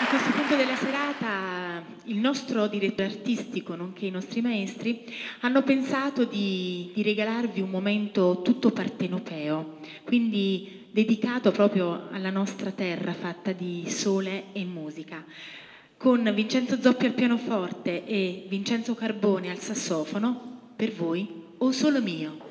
A questo punto della serata il nostro direttore artistico, nonché i nostri maestri, hanno pensato di, di regalarvi un momento tutto partenopeo, quindi dedicato proprio alla nostra terra fatta di sole e musica. Con Vincenzo Zoppi al pianoforte e Vincenzo Carbone al sassofono, per voi, o solo mio.